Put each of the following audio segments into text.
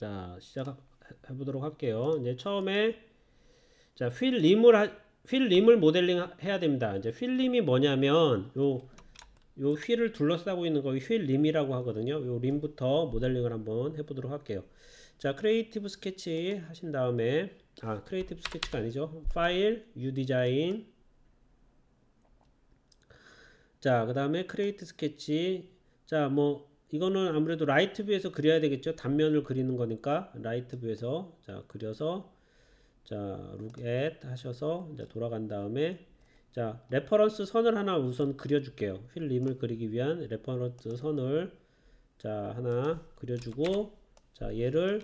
자, 시작해 보도록 할게요. 이제 처음에 자, wheel rim을 하, wheel rim을 모델링 해야 됩니다. 이제 wheel rim이 뭐냐면 요 요 wheel을 둘러싸고 있는 거 wheel rim이라고 하거든요. 요 rim부터 모델링을 한번 해 보도록 할게요. 자, create sketch 하신 다음에 아, create sketch가 아니죠. file, new design 자, 그 다음에 create sketch. 자, 뭐, 이거는 아무래도 right view에서 그려야 되겠죠. 단면을 그리는 거니까. right view에서. 자, 그려서. 자, look 하셔서. 이제 돌아간 다음에. 자, reference 선을 하나 우선 그려줄게요. wheel rim을 그리기 위한 reference 선을. 자, 하나 그려주고. 자, 얘를.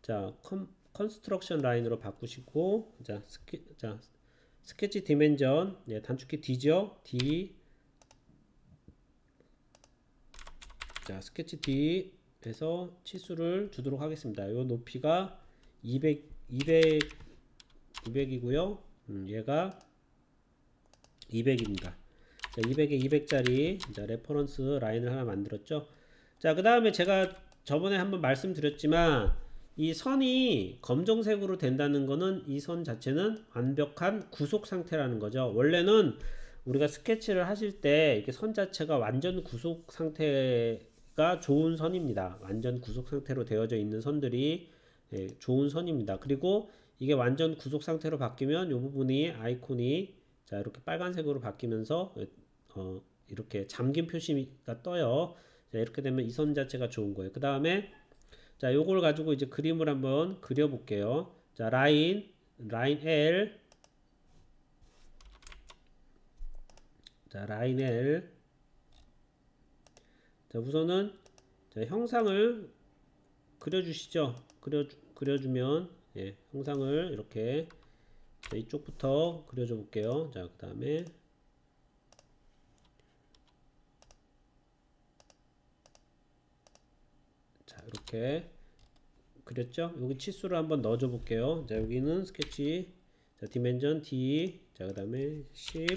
자, con, construction line으로 바꾸시고. 자, 스케, 자, sketch dimension. 예, 단축키 D죠. D. 자 스케치 D에서 치수를 주도록 하겠습니다. 요 높이가 200 200 200이고요. 음, 얘가 200입니다. 자, 200에 200짜리 자, reference line을 하나 만들었죠. 자, 그 다음에 제가 저번에 한번 말씀드렸지만 이 선이 검정색으로 된다는 거는 이선 자체는 완벽한 구속 상태라는 거죠. 원래는 우리가 스케치를 하실 때 이렇게 선 자체가 완전 구속 상태 가 좋은 선입니다. 완전 구속 상태로 되어져 있는 선들이 예, 좋은 선입니다. 그리고 이게 완전 구속 상태로 바뀌면 이 부분이 아이콘이 자 이렇게 빨간색으로 바뀌면서 어, 이렇게 잠긴 표시가 떠요. 자 이렇게 되면 이 선 자체가 좋은 거예요. 그 다음에 자 요걸 가지고 이제 그림을 한번 그려 볼게요. 자 라인 라인 L 자 라인 L 자, 우선은 자, 형상을 그려주시죠. 그려 그려주면 예, 형상을 이렇게 자, 이쪽부터 그려줘 볼게요. 자, 그 다음에 자, 이렇게 그렸죠? 여기 치수를 한번 넣어줘 볼게요. 자, 여기는 스케치 자, 디멘전 D 자, 그 다음에 10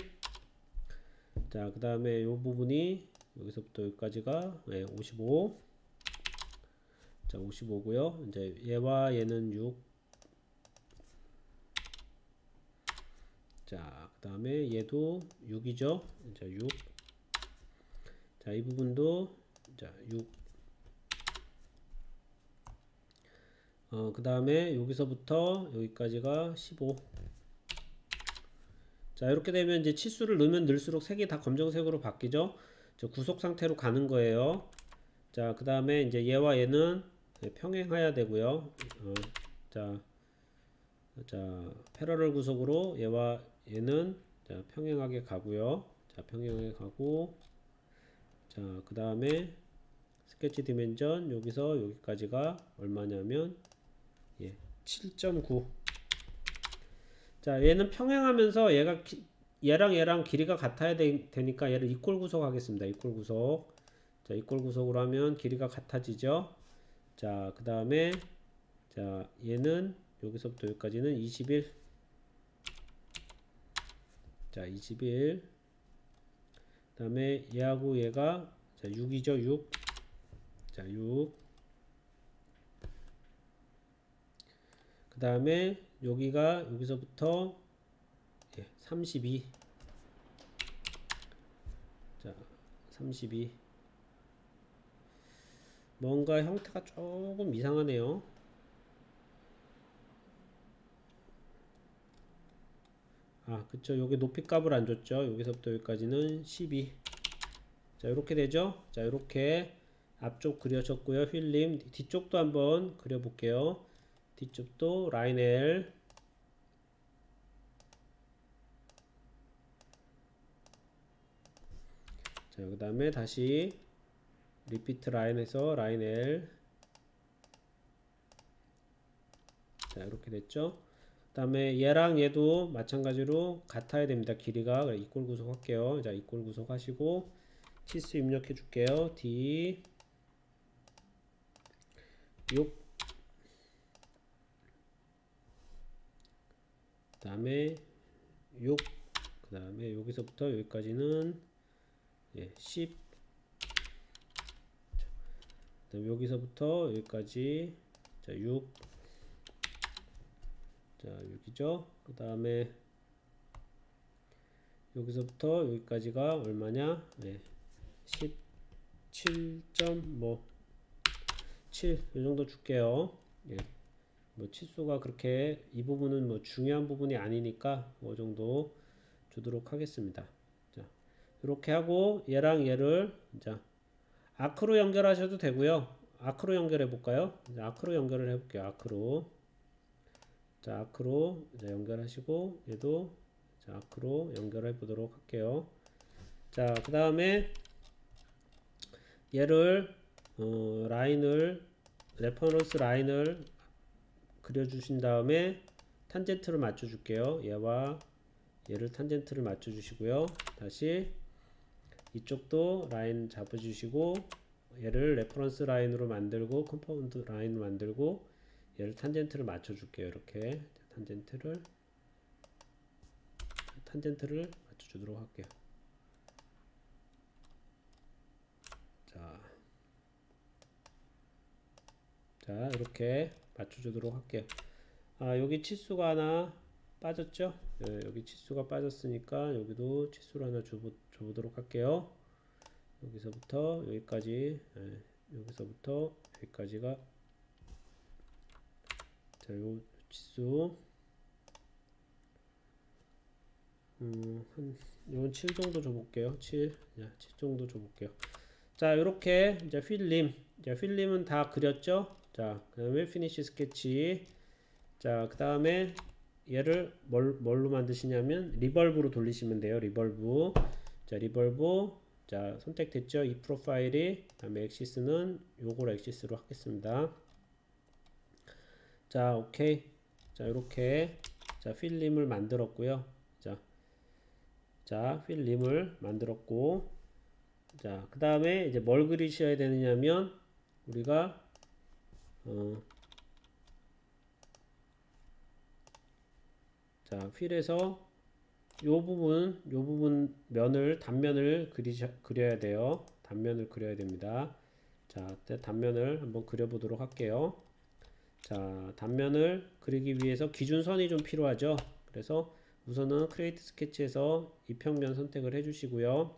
자, 그 다음에 이 부분이 여기서부터 여기까지가 네, 55. 자, 55고요. 이제 얘와 얘는 6. 자, 그다음에 얘도 6이죠. 자, 6. 자, 이 부분도 자, 6. 어, 그다음에 여기서부터 여기까지가 15. 자, 이렇게 되면 이제 치수를 넣으면 넣을수록 색이 다 검정색으로 바뀌죠. 구속 상태로 가는 거예요. 자, 그 다음에 이제 얘와 얘는 평행해야 되고요. 어, 자, 자, 패러럴 구속으로 얘와 얘는 자, 평행하게 가고요. 자, 평행하게 가고 자, 그 다음에 스케치 디멘전 여기서 여기까지가 얼마냐면 예, 7.9 자, 얘는 평행하면서 얘가 기, 얘랑 얘랑 길이가 같아야 되, 니까 얘를 이꼴 구속 하겠습니다. 이꼴 구속. 자, 이꼴 구속으로 하면 길이가 같아지죠. 자, 그 다음에 자, 얘는 여기서부터 여기까지는 21. 자, 21. 그 다음에 얘하고 얘가 자, 6이죠. 6. 자, 6. 그 다음에 여기가 여기서부터 32 자, 32 뭔가 형태가 조금 이상하네요. 아 그쵸. 여기 높이 값을 안 줬죠. 여기서부터 여기까지는 12 자 이렇게 되죠? 자 이렇게 앞쪽 그려졌고요. 휠림. 뒤쪽도 한번 그려 볼게요. 뒤쪽도 라인 L 자, 그 다음에 다시 리피트 라인에서 라인 L 자, 이렇게 됐죠. 그 다음에 얘랑 얘도 마찬가지로 같아야 됩니다. 길이가 이꼴 구속 할게요. 자, 이꼴 구속 하시고 치수 입력해 줄게요. D 6그 다음에 6그 다음에 여기서부터 여기까지는 예, 10 그다음 여기서부터 여기까지 자, 6. 자, 6이죠. 그 다음에 여기서부터 여기까지가 얼마냐? 네. 17점 뭐 7. 이 정도 줄게요. 예. 뭐 치수가 그렇게 이 부분은 뭐 중요한 부분이 아니니까 그 정도 주도록 하겠습니다. 자, 이렇게 하고 얘랑 얘를 자 아크로 연결하셔도 되고요. 아크로 연결해 볼까요? 아크로 연결을 해 볼게요. 아크로 자 아크로 자, 연결하시고 얘도 자 아크로 연결해 보도록 할게요. 자 그 다음에 얘를 어, 라인을 reference line을 그려 주신 다음에 탄젠트를 맞춰 줄게요. 얘와 얘를 탄젠트를 맞춰 주시고요. 다시 이쪽도 라인 잡아주시고 얘를 reference line으로 만들고 compound line을 만들고 얘를 탄젠트를 맞춰줄게요. 이렇게 탄젠트를 탄젠트를 맞춰주도록 할게요. 자, 자 이렇게 맞춰주도록 할게요. 아 여기 치수가 하나 빠졌죠? 네, 여기 치수가 빠졌으니까 여기도 치수를 하나 줘보, 줘보도록 할게요. 여기서부터 여기까지 네, 여기서부터 여기까지가 자, 요 치수 음, 한 요건 7 정도 줘 볼게요. 7. 자, 7 정도 줘 볼게요. 자, 이렇게 이제 wheel rim. 자, wheel rim은 다 그렸죠? 자, 그 다음에 finish sketch. 자, 그 다음에 얘를 뭘, 뭘로 만드시냐면 revolve로 돌리시면 돼요. revolve. 자, revolve. 자, 선택됐죠? 이 profile이 그다음에 axis는 요걸 axis로 하겠습니다. 자, 오케이. 자, 이렇게 자, 필름을 만들었고요. 자, 자, 필름을 만들었고 자, 그 다음에 이제 뭘 그리셔야 되느냐면 우리가 어, 자, 필에서 요 부분, 요 부분 면을 단면을 그리셔, 그려야 돼요. 단면을 그려야 됩니다. 자, 단면을 한번 그려보도록 할게요. 자, 단면을 그리기 위해서 기준선이 좀 필요하죠. 그래서 우선은 create sketch에서 입평면 선택을 해주시고요.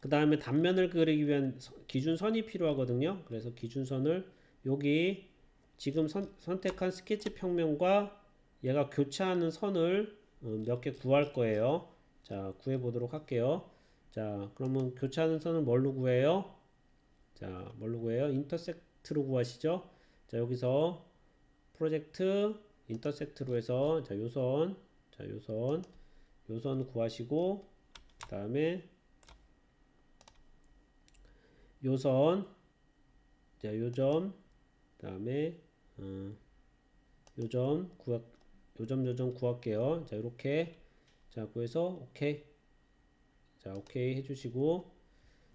그 다음에 단면을 그리기 위한 기준선이 필요하거든요. 그래서 기준선을 여기 지금 선, 선택한 스케치 평면과 얘가 교차하는 선을 어, 몇 개 구할 거예요. 자, 구해 보도록 할게요. 자, 그러면 교차하는 선을 뭘로 구해요? 자, 뭘로 구해요? 인터섹트로 구하시죠? 자, 여기서 프로젝트 인터섹트로 해서 자, 요선 자, 요선 요선 구하시고 그다음에 요선 자, 요점 그다음에 어, 요점 구하 요점 요점 구할게요. 자, 이렇게 자, 구해서 오케이. 자, 오케이 해 주시고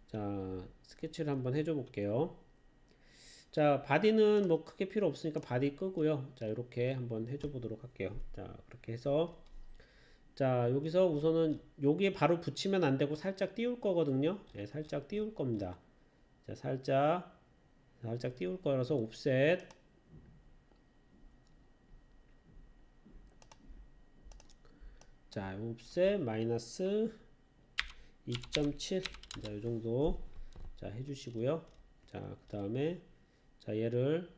자, 스케치를 한번 해줘 볼게요. 자, 바디는 뭐 크게 필요 없으니까 바디 끄고요. 자, 이렇게 한번 해줘 보도록 할게요. 자, 그렇게 해서 자, 여기서 우선은 여기에 바로 붙이면 안 되고 살짝 띄울 거거든요. 네, 살짝 띄울 겁니다. 자, 살짝 살짝 띄울 거라서 offset 자, offset 마이너스 2.7 자, 이 정도 자, 해 주시고요. 자, 그 다음에 자, 얘를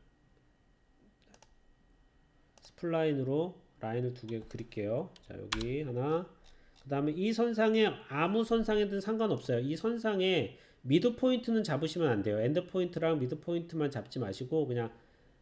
spline으로 라인을 두 개 그릴게요. 자, 여기 하나 그 다음에 이 선상에 아무 선상에든 상관없어요. 이 선상에 midpoint는 잡으시면 안 돼요. endpoint랑 midpoint만 잡지 마시고 그냥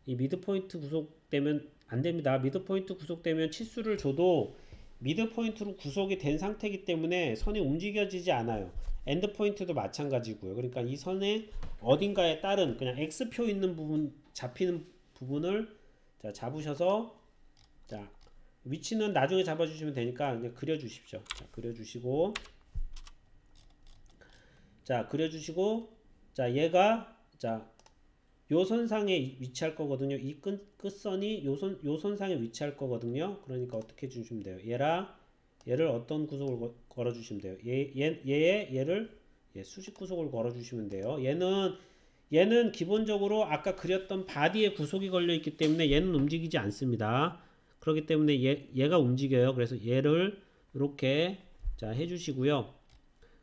이 midpoint 구속되면 안 됩니다. midpoint 구속되면 치수를 줘도 midpoint로 구속이 된 상태이기 때문에 선이 움직여지지 않아요. endpoint도 마찬가지고요. 그러니까 이 선의 어딘가에 따른 그냥 X표 있는 부분 잡히는 부분을 자, 잡으셔서 자, 위치는 나중에 잡아주시면 되니까 그냥 그려주십시오. 자, 그려주시고 자, 그려주시고 자, 얘가 자, 요 선상에 위치할 거거든요. 이 끝, 끝선이 요 선, 요 선상에 위치할 거거든요. 그러니까 어떻게 주시면 돼요? 얘랑 얘를 어떤 구속을 걸어 주시면 돼요. 얘, 얘, 얘의 얘를 예, 수직 구속을 걸어 주시면 돼요. 얘는 얘는 기본적으로 아까 그렸던 바디에 구속이 걸려 있기 때문에 얘는 움직이지 않습니다. 그렇기 때문에 얘, 얘가 움직여요. 그래서 얘를 이렇게 자 해주시고요.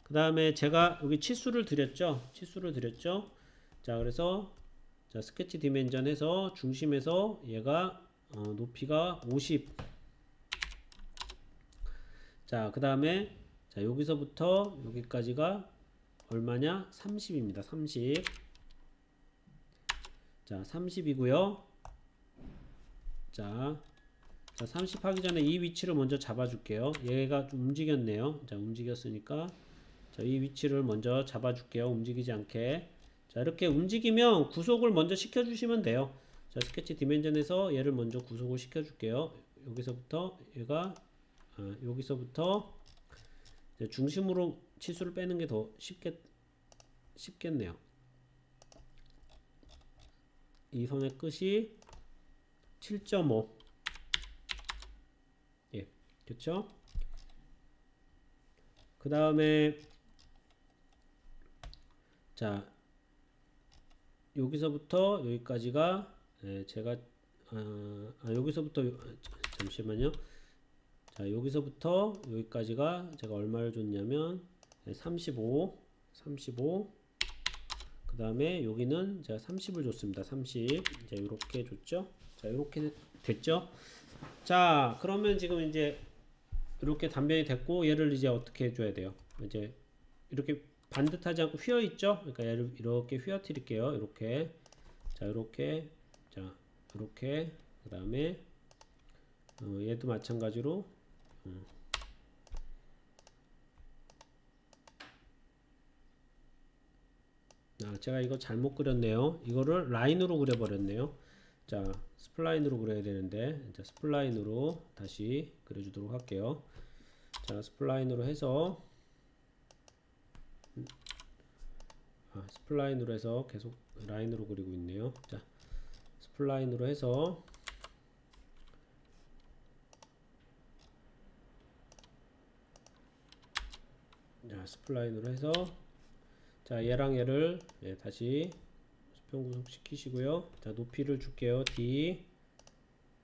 그 다음에 제가 여기 치수를 드렸죠. 치수를 드렸죠. 자 그래서 자 스케치 디멘전에서 중심에서 얘가 어, 높이가 50. 자 그 다음에 자 여기서부터 여기까지가 얼마냐? 30입니다. 30. 자 30이고요. 자, 자, 30 하기 전에 이 위치를 먼저 잡아줄게요. 얘가 좀 움직였네요. 자, 움직였으니까 자, 이 위치를 먼저 잡아줄게요. 움직이지 않게. 자, 이렇게 움직이면 구속을 먼저 시켜주시면 돼요. 자, 스케치 디멘전에서 얘를 먼저 구속을 시켜줄게요. 여기서부터 얘가 아, 여기서부터 중심으로 치수를 빼는 게 더 쉽겠 쉽겠네요. 이 선의 끝이 7.5 예, 그렇죠? 그 다음에 자 여기서부터 여기까지가 예, 제가 아, 아, 여기서부터 잠시만요. 자 여기서부터 여기까지가 제가 얼마를 줬냐면 35 35 그 다음에 여기는 제가 30을 줬습니다. 30 이제 이렇게 줬죠? 자 이렇게 됐죠? 자 그러면 지금 이제 이렇게 단변이 됐고 얘를 이제 어떻게 해줘야 돼요? 이제 이렇게 반듯하지 않고 휘어 있죠 그러니까 얘를 이렇게 휘어 드릴게요 이렇게 자 이렇게 자 이렇게 그 다음에 어, 얘도 마찬가지로 음. 아, 제가 이거 잘못 그렸네요. 이거를 라인으로 그려버렸네요. 자, spline으로 그려야 되는데, 자, spline으로 다시 그려주도록 할게요. 자, spline으로 해서, 아, spline으로 해서 계속 라인으로 그리고 있네요. 자, spline으로 해서, 자, spline으로 해서, 자 얘랑 얘를 예, 다시 수평 구속 시키시고요. 자 높이를 줄게요. D.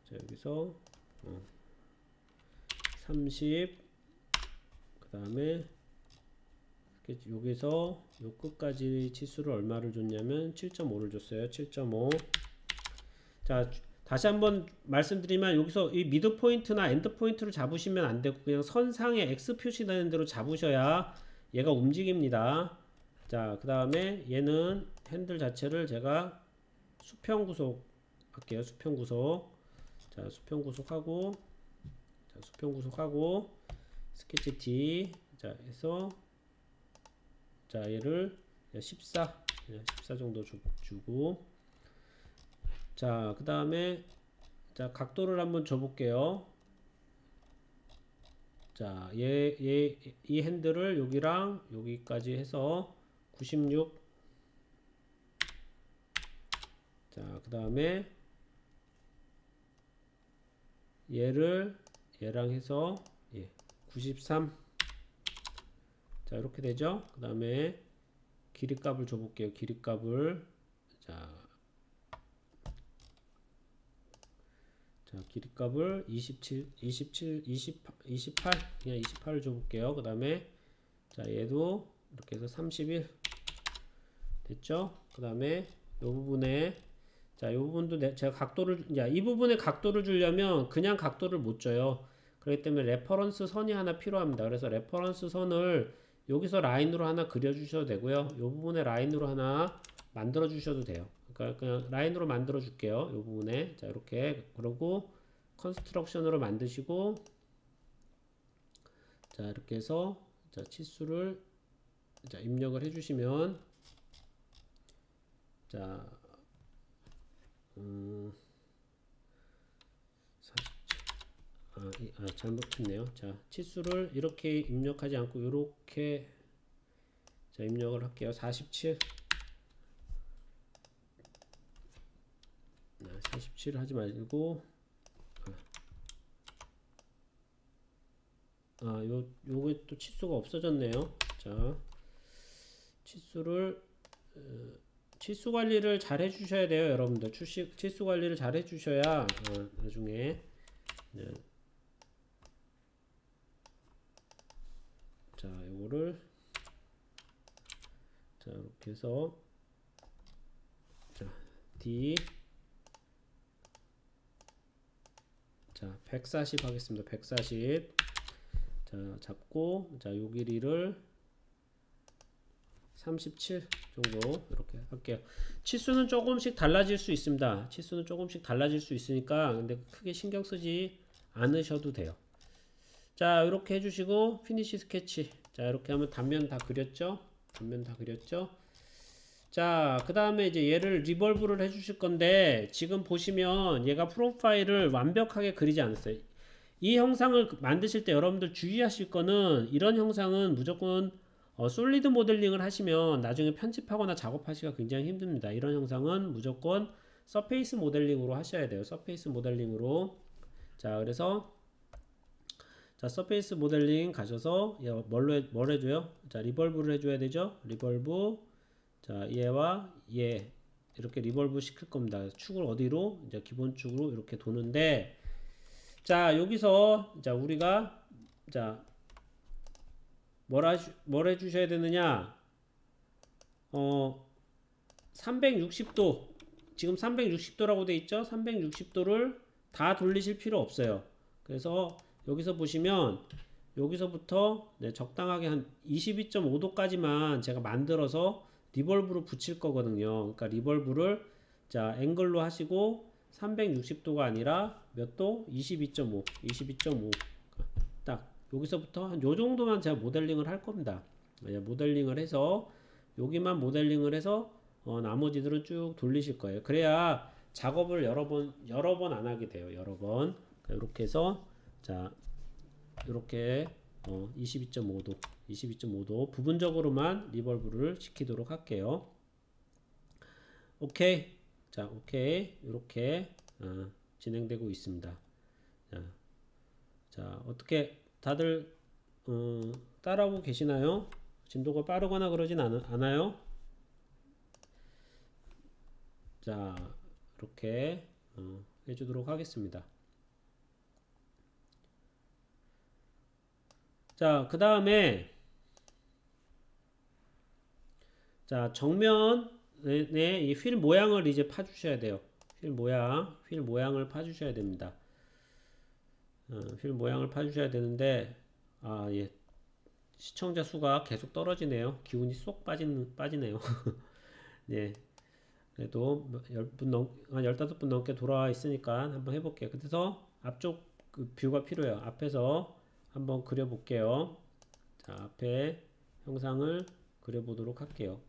자 여기서 어, 30그 다음에 여기서 요 끝까지 치수를 얼마를 줬냐면 7.5를 줬어요 7.5 자 다시 한번 말씀드리면 여기서 이 midpoint나 endpoint를 잡으시면 안 되고 그냥 선상에 X 표시되는 대로 잡으셔야 얘가 움직입니다 자, 그 다음에 얘는 핸들 자체를 제가 수평 구속 할게요. 수평 구속. 자, 수평 구속하고, 자, 수평 구속하고, 스케치 T. 자, 해서, 자, 얘를 14, 14 정도 주, 주고, 자, 그 다음에, 자, 각도를 한번 줘볼게요. 자, 얘, 얘, 이 핸들을 여기랑 여기까지 해서 96 자, 그 다음에 얘를 얘랑 해서 예, 93 자, 이렇게 되죠? 그 다음에 길이 값을 줘 볼게요. 길이 값을 자, 자, 길이 값을 27, 27, 20, 28, 그냥 28을 줘 볼게요. 그 다음에 자, 얘도 이렇게 해서 31 됐죠? 그 다음에 이 부분에 자, 이 부분도 제가 각도를 야, 이 부분에 각도를 주려면 그냥 각도를 못 줘요. 그렇기 때문에 reference 선이 하나 필요합니다. 그래서 reference 선을 여기서 라인으로 하나 그려 주셔도 되고요. 이 부분에 라인으로 하나 만들어 주셔도 돼요. 그러니까 그냥 라인으로 만들어 줄게요. 이 부분에 자, 이렇게 그러고 컨스트럭션으로 만드시고 자, 이렇게 해서 자, 치수를 자, 입력을 해 주시면 자, 음, 47, 아, 아, 잘못 했네요. 자, 치수를 이렇게 입력하지 않고 이렇게 자, 입력을 할게요. 47 아, 47 하지 말고 아, 아 요, 요게 또 치수가 없어졌네요. 자, 치수를 어, 치수 관리를 잘 해주셔야 돼요, 여러분들. 치수 관리를 잘 해주셔야 어, 나중에 네. 자, 요거를 자 이렇게 해서 자 D 자 140 하겠습니다. 140 자 잡고 자 요 길이를 37 정도 이렇게 할게요. 치수는 조금씩 달라질 수 있습니다. 치수는 조금씩 달라질 수 있으니까 근데 크게 신경 쓰지 않으셔도 돼요. 자 이렇게 해주시고 finish sketch 자 이렇게 하면 단면 다 그렸죠? 단면 다 그렸죠? 자 그 다음에 이제 얘를 revolve를 해주실 건데 지금 보시면 얘가 profile을 완벽하게 그리지 않았어요. 이 형상을 만드실 때 여러분들 주의하실 거는 이런 형상은 무조건 어, solid modeling을 하시면 나중에 편집하거나 작업하시기가 굉장히 힘듭니다. 이런 형상은 무조건 surface modeling으로 하셔야 돼요. surface modeling으로. 자 그래서 자, surface modeling 가셔서 얘 뭘로 해, 뭘 해줘요? 자, revolve를 해줘야 되죠? revolve. 자, 얘와 얘 이렇게 revolve 시킬 겁니다. 축을 어디로? 이제 기본 축으로 이렇게 도는데 자, 여기서 자, 우리가 자, 뭐라 뭘 해주셔야 되느냐? 어, 360도 지금 360도라고 돼 있죠? 360도를 다 돌리실 필요 없어요. 그래서 여기서 보시면 여기서부터 네, 적당하게 한 22.5도까지만 제가 만들어서 리벌브로 붙일 거거든요. 그러니까 리벌브를 자 앵글로 하시고 360도가 아니라 몇 도? 22.5 22.5 딱 여기서부터 한 요 정도만 제가 모델링을 할 겁니다. 모델링을 해서 여기만 모델링을 해서 어, 나머지들은 쭉 돌리실 거예요. 그래야 작업을 여러 번 여러 번 안 하게 돼요. 여러 번 이렇게 해서 자 이렇게 어, 22.5도 22.5도 부분적으로만 리벌브를 시키도록 할게요. 오케이. 자 오케이. 이렇게 어, 진행되고 있습니다. 자, 자 어떻게 다들 어, 따라오고 계시나요? 진도가 빠르거나 그러진 않, 않아요? 자 이렇게 어, 해주도록 하겠습니다 자, 그 다음에 자, 정면에 이 휠 모양을 이제 파주셔야 돼요. 휠 모양, 휠 모양을 파주셔야 됩니다. 어, 휠 모양을 파주셔야 되는데, 아, 예. 시청자 수가 계속 떨어지네요. 기운이 쏙 빠진, 빠지네요. 예. 그래도 10분 넘, 한 15분 넘게 돌아와 있으니까 한번 해볼게요. 그래서 앞쪽 그 뷰가 필요해요. 앞에서 한번 그려볼게요. 자, 앞에 형상을 그려보도록 할게요.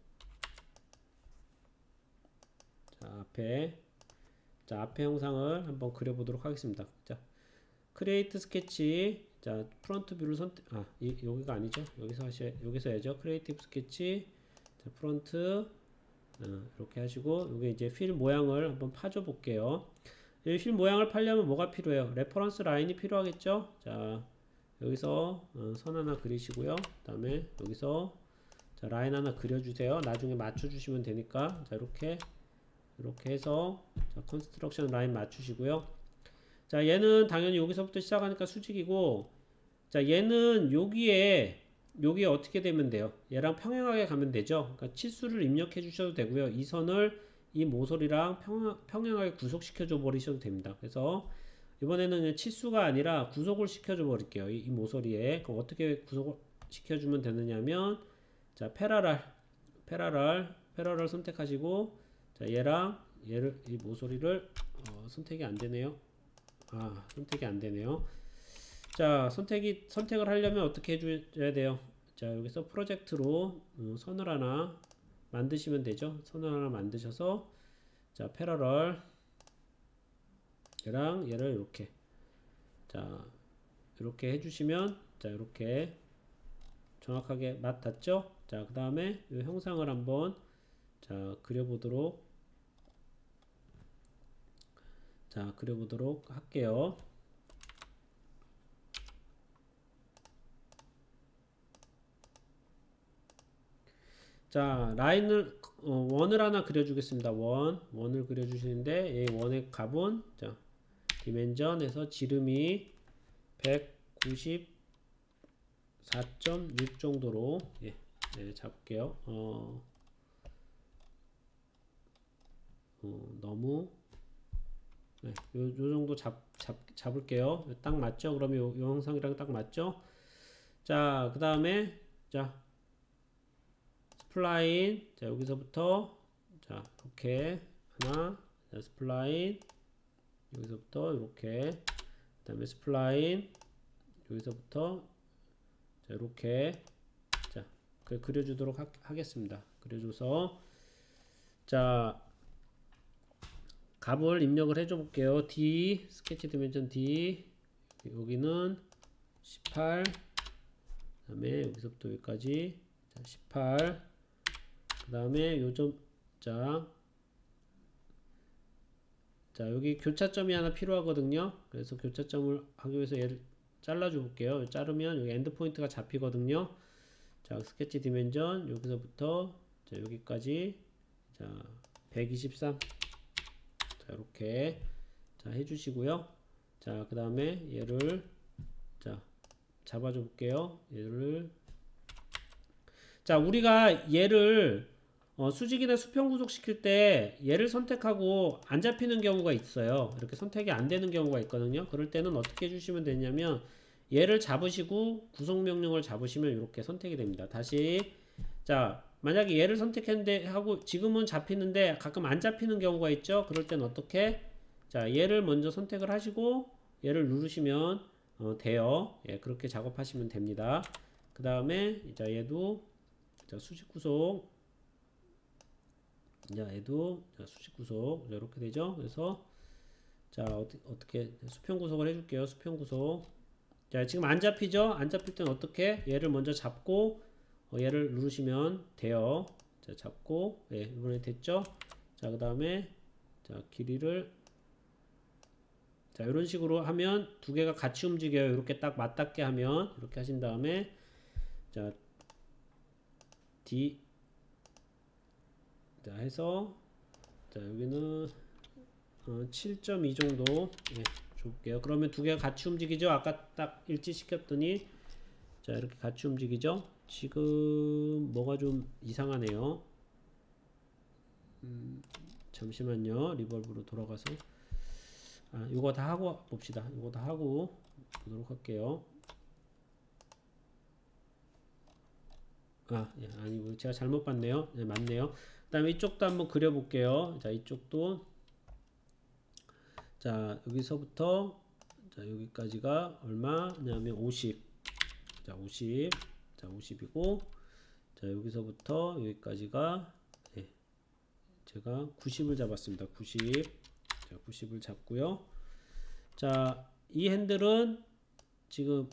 자, 앞에 자, 앞에 형상을 한번 그려보도록 하겠습니다. 자, create sketch 자, front view를 선택 아, 이, 여기가 아니죠. 여기서 하셔 여기서 해야죠. create sketch 자, front 어, 이렇게 하시고 여기 이제 휠 모양을 한번 파줘 볼게요. 이 휠 모양을 팔려면 뭐가 필요해요? reference line이 필요하겠죠? 자, 여기서 어, 선 하나 그리시고요. 그 다음에 여기서 자, 라인 하나 그려주세요. 나중에 맞춰주시면 되니까 자 이렇게 이렇게 해서 자, construction line 맞추시고요. 자 얘는 당연히 여기서부터 시작하니까 수직이고 자 얘는 여기에 여기에 어떻게 되면 돼요? 얘랑 평행하게 가면 되죠. 그러니까 치수를 입력해 주셔도 되고요. 이 선을 이 모서리랑 평, 평행하게 구속시켜 줘 버리셔도 됩니다. 그래서 이번에는 치수가 아니라 구속을 시켜줘 버릴게요. 이, 이 모서리에. 그럼 어떻게 구속을 시켜주면 되느냐면, 자, 페라랄, 페라랄, 페라랄 선택하시고, 자, 얘랑 얘를, 이 모서리를, 어, 선택이 안 되네요. 아, 선택이 안 되네요. 자, 선택이, 선택을 하려면 어떻게 해줘야 돼요? 자, 여기서 프로젝트로 어, 선을 하나 만드시면 되죠. 선을 하나 만드셔서, 자, 패러럴, 얘랑 얘를 이렇게. 자 이렇게 해주시면 자 이렇게 정확하게 맞닿죠? 자 그 다음에 이 형상을 한번 자 그려보도록. 자 그려보도록 할게요. 자 라인을 어, 원을 하나 그려주겠습니다. 원. 원을 그려주시는데 이 원의 값은 자 dimension에서 지름이 194.6 정도로 예, 네, 잡을게요. 어, 어, 너무 네, 요, 요 정도 잡, 잡, 잡을게요. 딱 맞죠? 그러면 요, 요 형상이랑 딱 맞죠? 자, 그 다음에, 자, spline. 자, 여기서부터, 자, 이렇게, 하나, 자, spline. 여기서부터, 이렇게. 그 다음에 spline. 여기서부터, 자, 이렇게. 자, 그 그려주도록 하, 하겠습니다. 그려줘서, 자, 값을 입력을 해줘 볼게요. D sketch dimension D 여기는 18 그다음에 여기서부터 여기까지 자, 18 그 다음에 요점 자, 자 여기 교차점이 하나 필요하거든요. 그래서 교차점을 하기 위해서 얘를 잘라줘 볼게요. 자르면 여기 end point가 잡히거든요. 자 sketch dimension 여기서부터 자 여기까지 자 123 자 이렇게 자 해주시고요 자 그 다음에 얘를 자 잡아줘 볼게요 얘를 자 우리가 얘를 어, 수직이나 수평 구속 시킬 때 얘를 선택하고 안 잡히는 경우가 있어요. 이렇게 선택이 안 되는 경우가 있거든요. 그럴 때는 어떻게 해주시면 되냐면 얘를 잡으시고 구속 명령을 잡으시면 이렇게 선택이 됩니다. 다시 자 만약에 얘를 선택했는데 하고 지금은 잡히는데 가끔 안 잡히는 경우가 있죠? 그럴 땐 어떻게? 자 얘를 먼저 선택을 하시고 얘를 누르시면 어, 돼요. 예, 그렇게 작업하시면 됩니다. 그 다음에 자 얘도 자 수직 구속 자 얘도 자, 수직 구속. 이렇게 되죠? 그래서 자 어떻게, 어떻게 수평 구속을 해줄게요. 수평 구속. 자 지금 안 잡히죠? 안 잡힐 땐 어떻게? 얘를 먼저 잡고 어, 얘를 누르시면 돼요. 자, 잡고, 예, 이번에 됐죠? 자, 그 다음에, 자, 길이를, 자, 이런 식으로 하면 두 개가 같이 움직여요. 이렇게 딱 맞닿게 하면, 이렇게 하신 다음에, 자, D, 자, 해서, 자, 여기는, 어, 7.2 정도, 예, 줄게요. 그러면 두 개가 같이 움직이죠? 아까 딱 일치시켰더니, 자, 이렇게 같이 움직이죠? 지금 뭐가 좀 이상하네요. 음, 잠시만요. 리벌브로 돌아가서 아, 이거 다 하고 봅시다. 이거 다 하고 보도록 할게요. 아, 예, 아니고 제가 잘못 봤네요. 네, 맞네요. 그 다음에 이쪽도 한번 그려 볼게요. 자, 이쪽도. 자, 여기서부터 자, 여기까지가 얼마냐면 50. 자, 50. 자 50이고. 자 여기서부터 여기까지가 예, 제가 90을 잡았습니다. 90 자, 90을 잡고요. 자 이 핸들은 지금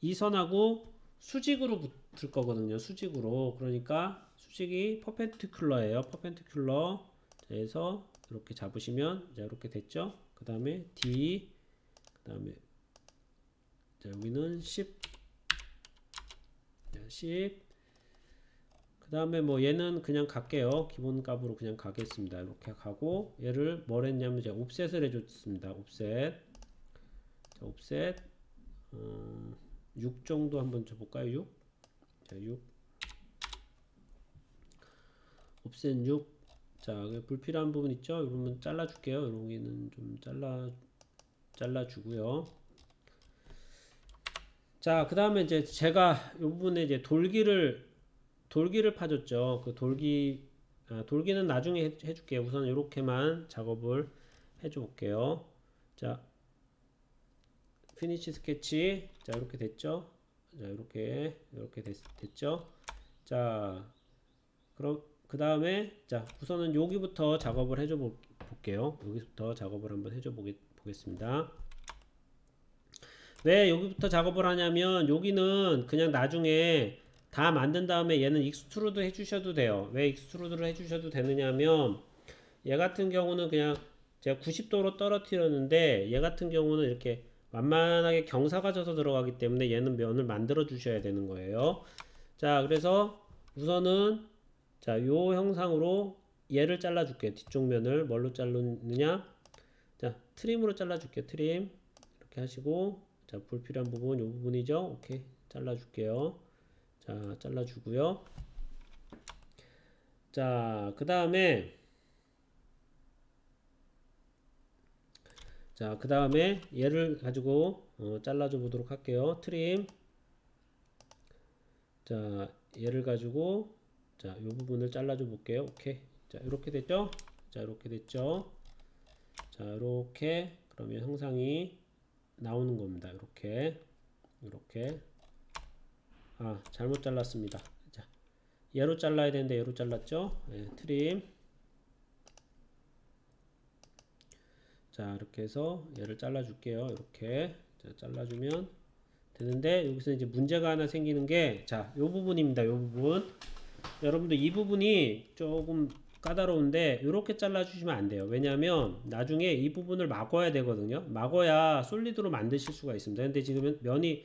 이 선하고 수직으로 붙을 거거든요. 수직으로. 그러니까 수직이 퍼펜티큘러예요 퍼펜티큘러 그래서 이렇게 잡으시면 자 이렇게 됐죠 그 다음에 D 그 다음에 자 여기는 10 10. 그 다음에 뭐 얘는 그냥 갈게요. 기본 값으로 그냥 가겠습니다. 이렇게 가고 얘를 뭘 했냐면 이제 옵셋을 해줬습니다. 옵셋. 자, 옵셋. 어, 6 정도 한번 줘볼까요? 6. 자, 6. 옵셋 6. 자, 불필요한 부분 있죠? 이러면 잘라줄게요. 이런 게는 좀 잘라, 잘라주고요. 자, 그 다음에 이제 제가 이 부분에 이제 돌기를, 돌기를 파줬죠. 그 돌기, 아, 돌기는 나중에 해, 해줄게요. 우선 이렇게만 작업을 해줘 볼게요. 자, finish sketch. 자, 이렇게 됐죠. 자, 이렇게, 이렇게 됐, 됐죠. 자, 그럼, 그 다음에, 자, 우선은 여기부터 작업을 해줘 볼게요. 여기부터 작업을 한번 해줘 보겠습니다. 왜 여기부터 작업을 하냐면 여기는 그냥 나중에 다 만든 다음에 얘는 extrude 해주셔도 돼요. 왜 extrude를 해주셔도 되느냐면 얘 같은 경우는 그냥 제가 90도로 떨어뜨렸는데 얘 같은 경우는 이렇게 완만하게 경사가 져서 들어가기 때문에 얘는 면을 만들어 주셔야 되는 거예요. 자 그래서 우선은 자, 요 형상으로 얘를 잘라줄게요. 뒤쪽 면을 뭘로 자르느냐? 자, 트림으로 잘라줄게요. 트림 이렇게 하시고 자, 불필요한 부분 요 부분이죠. 오케이, 잘라줄게요. 자, 잘라주고요. 자, 그 다음에 자, 그 다음에 얘를 가지고 어, 잘라줘 보도록 할게요. 트림. 자, 얘를 가지고 자, 요 부분을 잘라줘 볼게요. 오케이. 자, 이렇게 됐죠? 자, 이렇게 됐죠? 자, 이렇게 그러면 형상이 나오는 겁니다. 이렇게. 이렇게. 아, 잘못 잘랐습니다. 자, 얘로 잘라야 되는데 얘로 잘랐죠? 네, 트림. 자 이렇게 해서 얘를 잘라 줄게요 이렇게 자, 잘라주면 되는데 여기서 이제 문제가 하나 생기는 게 자 요 부분입니다 요 부분 여러분들 이 부분이 조금 까다로운데 이렇게 잘라 주시면 안 돼요. 왜냐하면 나중에 이 부분을 막아야 되거든요. 막아야 솔리드로 만드실 수가 있습니다. 근데 지금 면이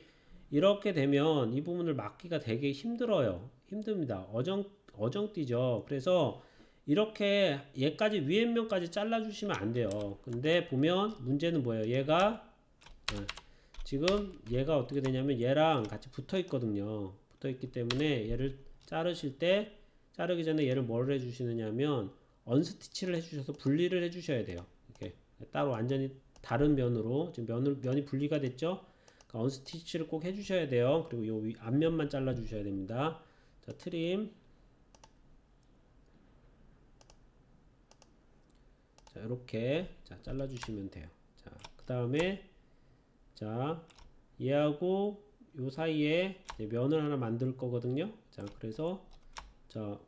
이렇게 되면 이 부분을 막기가 되게 힘들어요. 힘듭니다. 어정 어정뛰죠. 그래서 이렇게 얘까지 위에 면까지 잘라 주시면 안 돼요. 근데 보면 문제는 뭐예요? 얘가 어, 지금 얘가 어떻게 되냐면 얘랑 같이 붙어 있거든요. 붙어 있기 때문에 얘를 자르실 때 자르기 전에 얘를 뭘 해주시느냐면 언스티치를 해주셔서 분리를 해주셔야 돼요. 이렇게 따로 완전히 다른 면으로 지금 면을, 면이 분리가 됐죠? 그러니까 언스티치를 꼭 해주셔야 돼요. 그리고 요 앞면만 잘라 주셔야 됩니다. 자 트림. 자 이렇게. 자 잘라 주시면 돼요. 자그 다음에 자 얘하고 요 사이에 면을 하나 만들 거거든요 자 그래서 자,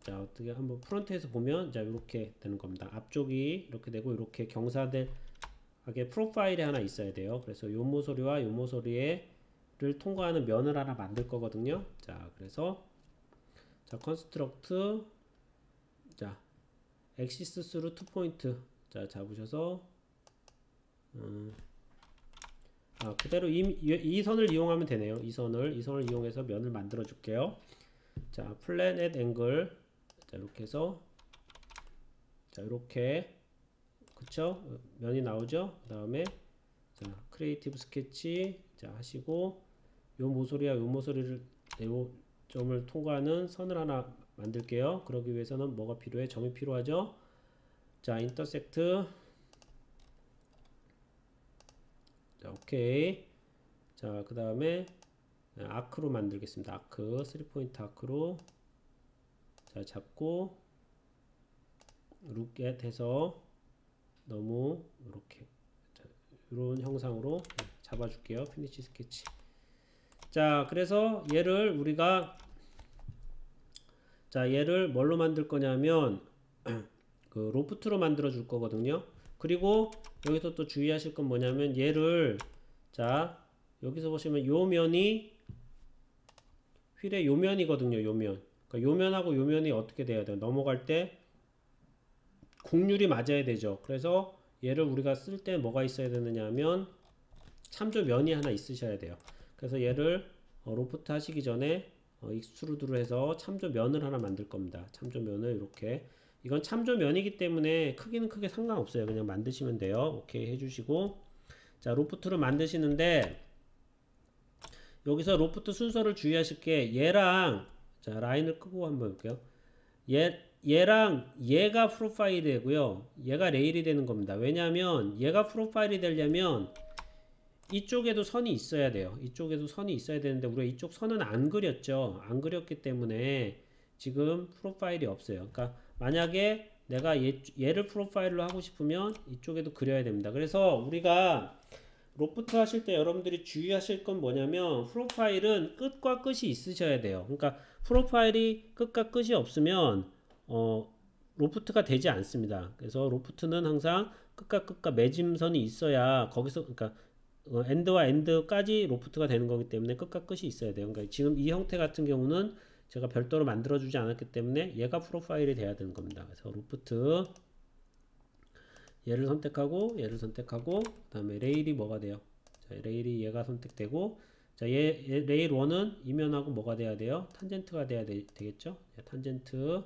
자 어떻게 한번 front에서 보면 자 이렇게 되는 겁니다. 앞쪽이 이렇게 되고 이렇게 경사들 하게 profile이 하나 있어야 돼요. 그래서 요 모서리와 요 모서리를 통과하는 면을 하나 만들 거거든요. 자 그래서 자 construct 자 axis through two point 자 잡으셔서 음, 아 그대로 이, 이 선을 이용하면 되네요 이 선을 이 선을 이용해서 면을 만들어 줄게요 자 plane at angle 자 이렇게 해서 자 이렇게 그쵸 면이 나오죠 그 다음에 자 create sketch 자 하시고 요 모서리와 요 모서리를 요 점을 통과하는 선을 하나 만들게요. 그러기 위해서는 뭐가 필요해? 점이 필요하죠. 자, intersect. 자, 오케이. 자, 그 다음에 arc로 만들겠습니다. arc, 3 point arc로 자, 잡고 look at 해서 너무 이렇게 이런 형상으로 잡아줄게요. finish sketch. 자, 그래서 얘를 우리가 자 얘를 뭘로 만들 거냐면 그 로프트로 만들어 줄 거거든요 그리고 여기서 또 주의하실 건 뭐냐면 얘를 자 여기서 보시면 요 면이 휠의 요 면이거든요 요 면. 그러니까 요 면하고 요 면이 어떻게 돼야 돼요? 넘어갈 때 곡률이 맞아야 되죠. 그래서 얘를 우리가 쓸 때 뭐가 있어야 되느냐 하면 참조 면이 하나 있으셔야 돼요. 그래서 얘를 어, 로프트 하시기 전에 어, extrude로 해서 참조 면을 하나 만들 겁니다. 참조 면을 이렇게 이건 참조면이기 때문에 크기는 크게 상관없어요. 그냥 만드시면 돼요. 오케이 해주시고 자 loft를 만드시는데 여기서 로프트 순서를 주의하실 게 얘랑 자 라인을 끄고 한번 볼게요. 얘 얘랑 얘가 profile이 되고요. 얘가 레일이 되는 겁니다. 왜냐하면 얘가 profile이 되려면 이쪽에도 선이 있어야 돼요. 이쪽에도 선이 있어야 되는데 우리가 이쪽 선은 안 그렸죠. 안 그렸기 때문에 지금 profile이 없어요. 그러니까 만약에 내가 얘, 얘를 profile로 하고 싶으면 이쪽에도 그려야 됩니다. 그래서 우리가 로프트 하실 때 여러분들이 주의하실 건 뭐냐면 profile은 끝과 끝이 있으셔야 돼요. 그러니까 profile이 끝과 끝이 없으면 어, loft가 되지 않습니다. 그래서 loft는 항상 끝과 끝과 매짐선이 있어야 거기서 그러니까 어, end와 end까지 loft가 되는 거기 때문에 끝과 끝이 있어야 돼요. 그러니까 지금 이 형태 같은 경우는 제가 별도로 만들어주지 않았기 때문에 얘가 profile이 돼야 되는 겁니다. 그래서 로프트 얘를 선택하고 얘를 선택하고 그 다음에 레일이 뭐가 돼요? 자, 레일이 얘가 선택되고 자, 얘, 얘 레일 1은 이면하고 뭐가 돼야 돼요? 탄젠트가 돼야 되, 겠죠 자, 탄젠트.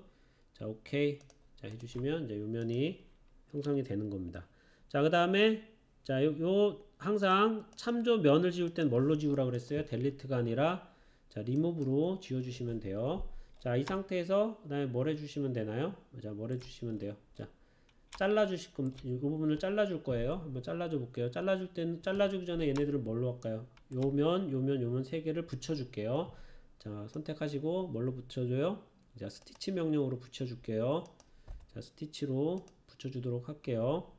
자, 오케이. 자, 해주시면 이제 요 면이 형성이 되는 겁니다. 자, 그 다음에 자, 요, 요 항상 참조 면을 지울 땐 뭘로 지우라 그랬어요? 델리트가 아니라 자, 리무브로 지워 주시면 돼요. 자, 이 상태에서 그 다음에 뭘 해주시면 되나요? 자, 뭘 해주시면 돼요. 자, 잘라주실 건, 이 부분을 잘라줄 거예요. 한번 잘라줘 볼게요. 잘라줄 때는, 잘라주기 전에 얘네들을 뭘로 할까요? 요면, 요면, 요면 세 개를 붙여줄게요. 자, 선택하시고, 뭘로 붙여줘요? 자, 스티치 명령으로 붙여줄게요. 자, 스티치로 붙여주도록 할게요.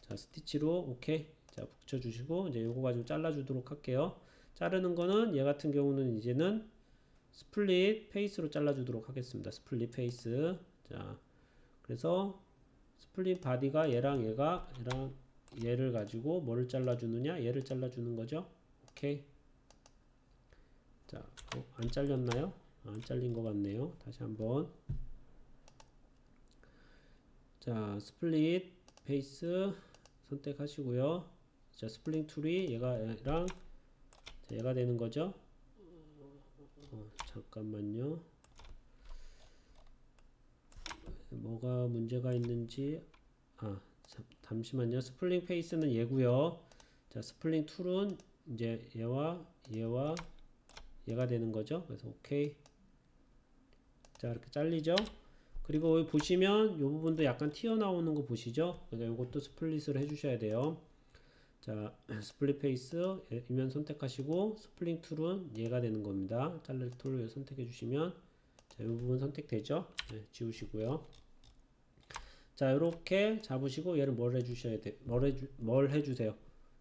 자, 스티치로, 오케이. 자, 붙여주시고, 이제 요거 가지고 잘라주도록 할게요. 자르는 거는, 얘 같은 경우는 이제는 split face로 잘라주도록 하겠습니다. split face. 자, 그래서 split body가 얘랑 얘가 얘랑 얘를 가지고 뭐를 잘라주느냐 얘를 잘라주는 거죠 오케이 자, 어, 안 잘렸나요? 안 잘린 것 같네요. 다시 한번 자, split face 선택하시고요. 자, splitting tool이 얘가 얘랑 자, 얘가 되는 거죠. 어, 잠깐만요. 뭐가 문제가 있는지 아 잠, 잠시만요. split face는 얘고요. 자 splitting tool은 이제 얘와 얘와 얘가 되는 거죠? 그래서 오케이. 자 이렇게 잘리죠? 그리고 보시면 이 부분도 약간 튀어나오는 거 보시죠? 그러니까 이것도 split을 해주셔야 돼요 자 split face 이면 선택하시고 splitting tool은 얘가 되는 겁니다 잘릴 tool을 선택해 주시면 자, 이 부분 선택되죠 네, 지우시고요 자, 이렇게 잡으시고 얘를 뭘 해주셔야 돼? 뭘, 해주, 뭘 해주세요?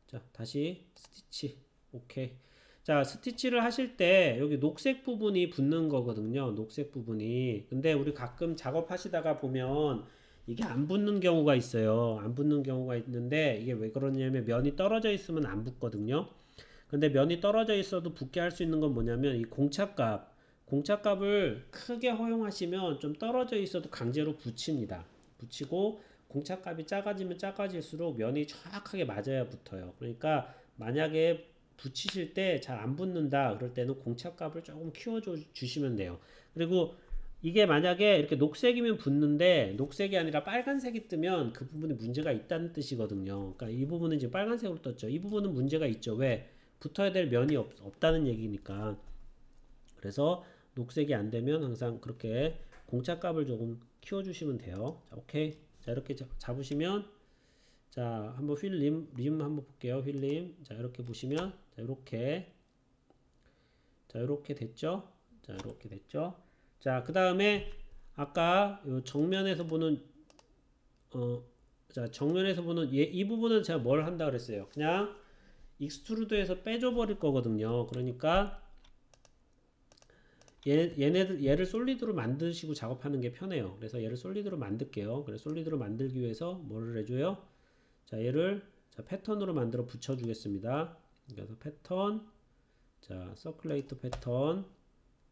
자, 다시 스티치. 오케이. 자, 스티치를 하실 때 여기 녹색 부분이 붙는 거거든요. 녹색 부분이. 근데 우리 가끔 작업하시다가 보면 이게 안 붙는 경우가 있어요. 안 붙는 경우가 있는데 이게 왜 그러냐면 면이 떨어져 있으면 안 붙거든요. 근데 면이 떨어져 있어도 붙게 할 수 있는 건 뭐냐면 이 공차값. 공차값을 크게 허용하시면 좀 떨어져 있어도 강제로 붙입니다. 붙이고 공차값이 작아지면 작아질수록 면이 정확하게 맞아야 붙어요. 그러니까 만약에 붙이실 때 잘 안 붙는다 그럴 때는 공차값을 조금 키워 주시면 돼요. 그리고 이게 만약에 이렇게 녹색이면 붙는데 녹색이 아니라 빨간색이 뜨면 그 부분에 문제가 있다는 뜻이거든요. 그러니까 이 부분은 지금 빨간색으로 떴죠. 이 부분은 문제가 있죠. 왜? 붙어야 될 면이 없, 없다는 얘기니까. 그래서 녹색이 안 되면 항상 그렇게 공차값을 조금 키워주시면 돼요. 자, 오케이. 자, 이렇게 잡으시면, 자, 한번 휠림, 림 한번 볼게요. 휠림. 자, 이렇게 보시면, 자, 이렇게. 자, 이렇게 됐죠? 자, 이렇게 됐죠? 자, 그 다음에, 아까 요 정면에서 보는, 어, 자, 정면에서 보는, 얘, 이 부분은 제가 뭘 한다 그랬어요? 그냥, extrude해서 빼줘 버릴 거거든요. 그러니까, 얘, 얘네들 얘를 solid로 만드시고 작업하는 게 편해요. 그래서 얘를 solid로 만들게요. 그래서 solid로 만들기 위해서 뭐를 해줘요? 자 얘를 자 패턴으로 만들어 붙여주겠습니다. 그래서 패턴 자 circular pattern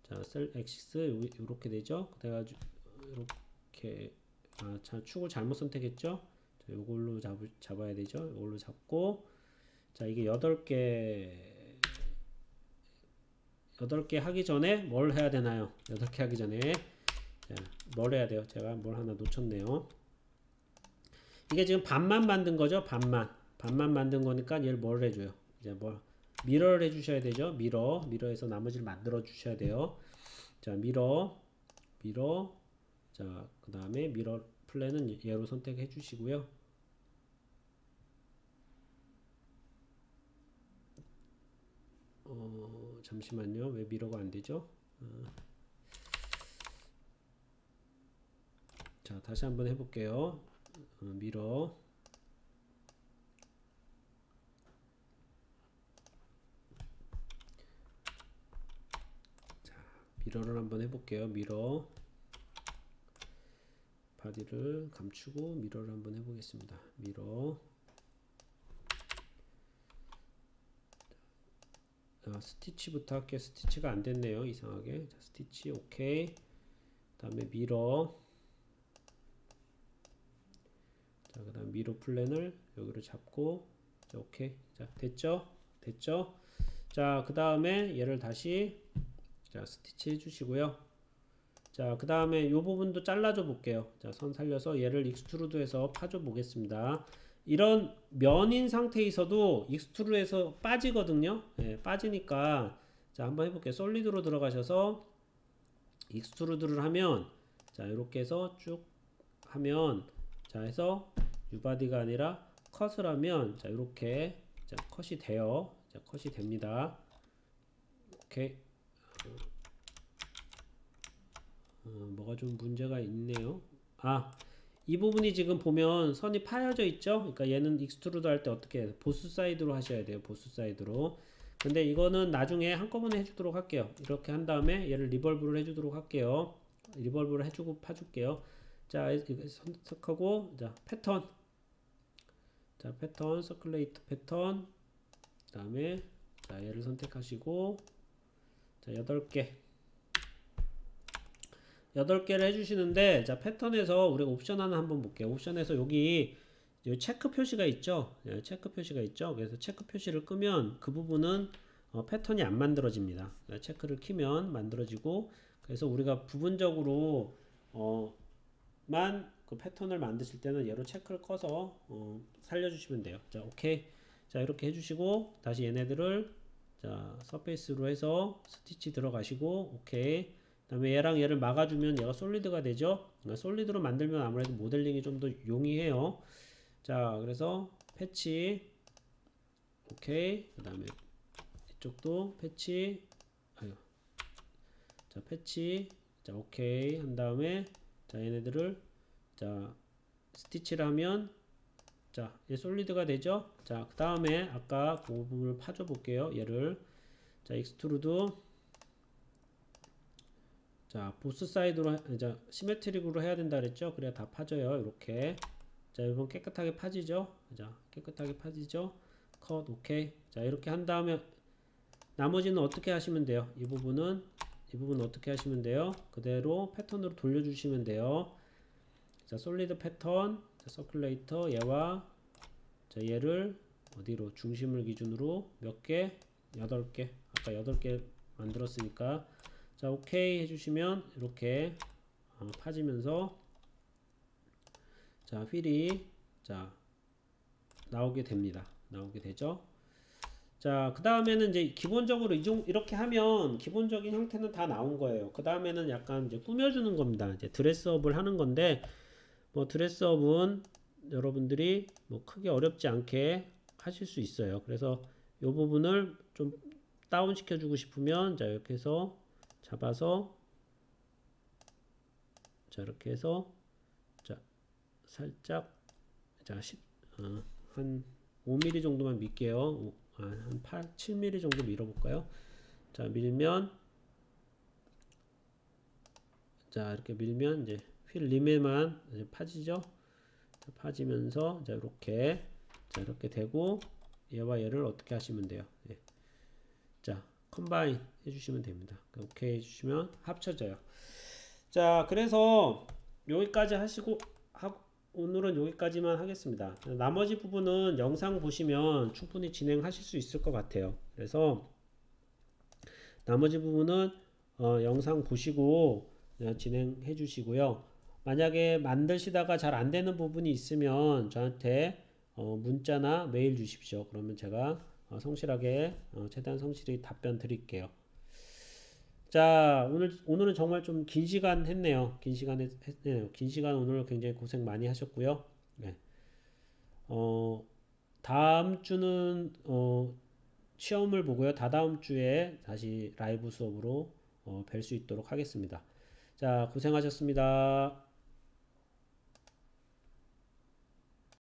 자 셀 axis 이렇게 되죠. 그래가지고 이렇게 아, 자 축을 잘못 선택했죠. 자, 요걸로 잡, 잡아야 되죠. 요걸로 잡고 자 이게 8개 8개 하기 전에 뭘 해야 되나요? 8개 하기 전에 자, 뭘 해야 돼요? 제가 뭘 하나 놓쳤네요. 이게 지금 반만 만든 거죠? 반만. 반만 만든 거니까 얘를 뭘 해줘요? 이제 뭐 mirror를 해주셔야 되죠? mirror. mirror해서 나머지를 만들어 주셔야 돼요. 자, mirror. mirror. 자, 그 다음에 mirror plane은 얘로 선택해 주시고요. 어, 잠시만요. 왜 mirror가 안 되죠? 어. 자, 다시 한번 해볼게요. 어, mirror. mirror를 한번 해볼게요. mirror. body를 감추고 mirror를 한번 해보겠습니다. mirror. 자, stitch부터 할게요. stitch가 안 됐네요. 이상하게. 자, 스티치 오케이. 다음에 mirror. 자, 그 다음 mirror plane을 여기로 잡고 자, 오케이. 자, 됐죠? 됐죠? 자, 그 다음에 얘를 다시 자, 스티치 해주시고요. 자, 그 다음에 이 부분도 잘라줘 볼게요. 자, 선 살려서 얘를 extrude해서 파줘 보겠습니다. 이런 면인 상태에서도 extrude해서 빠지거든요. 예, 빠지니까 자, 한번 해볼게요. solid로 들어가셔서 extrude를 하면 자, 이렇게 해서 쭉 하면 자, 해서 new body가 아니라 cut을 하면 자, 이렇게 자, cut이 돼요. 자, cut이 됩니다. 오케이. 어, 뭐가 좀 문제가 있네요. 아, 이 부분이 지금 보면 선이 파여져 있죠? 그러니까 얘는 extrude 할 때 어떻게? both side로 하셔야 돼요. both side로. 근데 이거는 나중에 한꺼번에 해주도록 할게요. 이렇게 한 다음에 얘를 revolve를 해주도록 할게요. revolve를 해주고 파줄게요. 자, 선택하고, 자, 패턴. 자, 패턴, circular pattern. 그 다음에, 자, 얘를 선택하시고, 자, 8개. 8개를 해주시는데, 자, 패턴에서 우리가 옵션 하나 한번 볼게요. 옵션에서 여기, 체크 표시가 있죠? 예, 체크 표시가 있죠? 그래서 체크 표시를 끄면 그 부분은 어, 패턴이 안 만들어집니다. 그러니까 체크를 키면 만들어지고, 그래서 우리가 부분적으로, 어, 만 그 패턴을 만드실 때는 얘로 체크를 꺼서 어, 살려주시면 돼요. 자, 오케이. 자, 이렇게 해주시고 다시 얘네들을 자 서페이스로 해서 스티치 들어가시고 오케이. 그다음에 얘랑 얘를 막아주면 얘가 솔리드가 되죠. 그러니까 솔리드로 만들면 아무래도 모델링이 좀 더 용이해요. 자, 그래서 패치 오케이. 그 다음에 이쪽도 patch 아유. 자, patch 자, 오케이 한 다음에 자 얘네들을 자 stitch를 하면 자얘 solid가 되죠 자 그 다음에 아까 그 부분을 파줘 볼게요 얘를 자 extrude 자 both side로 자 symmetric으로 해야 된다 그랬죠 그래야 다 파져요 이렇게 자 이번 깨끗하게 파지죠 자 깨끗하게 파지죠 컷 오케이 자 이렇게 한 다음에 나머지는 어떻게 하시면 돼요 이 부분은 이 부분 어떻게 하시면 돼요? 그대로 패턴으로 돌려주시면 돼요. 자, 솔리드 패턴, 자, 서큘레이터 얘와 자, 얘를 어디로 중심을 기준으로 몇 개? 8개. 아까 8개 만들었으니까 자, 오케이 해 주시면 이렇게 어, 파지면서 자, 휠이 자, 나오게 됩니다. 나오게 되죠. 자, 그 다음에는 이제 기본적으로 이렇게 하면 기본적인 형태는 다 나온 거예요. 그 다음에는 약간 이제 꾸며주는 겁니다. 이제 드레스업을 하는 건데, 뭐 드레스업은 여러분들이 뭐 크게 어렵지 않게 하실 수 있어요. 그래서 이 부분을 좀 다운 시켜주고 싶으면, 자, 이렇게 해서 잡아서, 자, 이렇게 해서, 자, 살짝, 자, 10, 어, 한 5mm 정도만 밀게요. 아, 한 8, 7mm 정도 밀어볼까요? 자, 밀면 자, 이렇게 밀면 이제 휠 림에만 이제 파지죠? 자, 파지면서 자, 이렇게 자, 이렇게 되고 얘와 얘를 어떻게 하시면 돼요? 컴바인 해주시면 됩니다. 오케이 해주시면 합쳐져요. 자, 그래서 여기까지 하시고 하고 오늘은 여기까지만 하겠습니다. 나머지 부분은 영상 보시면 충분히 진행하실 수 있을 것 같아요. 그래서 나머지 부분은 어, 영상 보시고 진행해 주시고요. 만약에 만드시다가 잘 안 되는 부분이 있으면 저한테 어, 문자나 메일 주십시오. 그러면 제가 어, 성실하게 어, 최대한 성실히 답변 드릴게요. 자, 오늘, 오늘은 정말 좀 긴 시간 했네요. 긴 시간 했, 했네요. 긴 시간 오늘 굉장히 고생 많이 하셨고요. 네. 어, 다음 주는, 어, 시험을 보고요. 다다음 주에 다시 라이브 수업으로 어, 뵐 수 있도록 하겠습니다. 자, 고생하셨습니다.